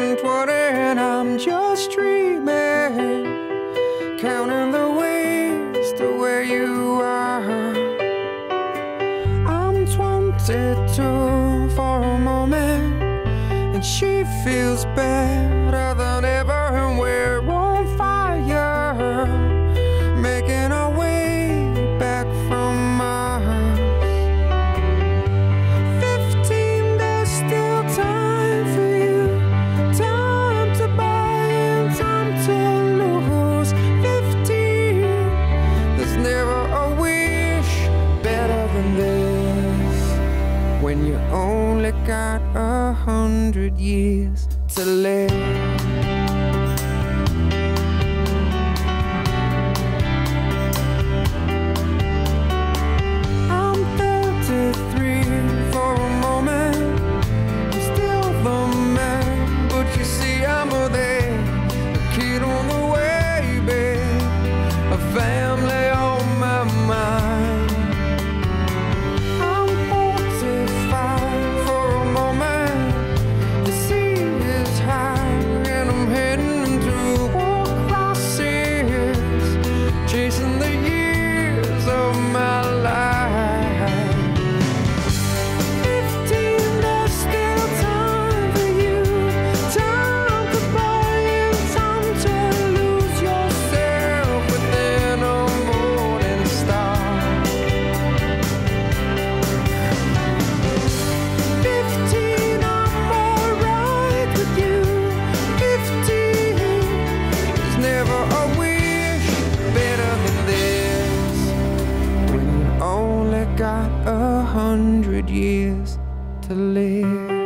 and 20 and I'm just dreaming Counting the ways to where you are. I'm 22 for a moment And she feels bad when you only got a hundred years to live. the years of my hundred years to live.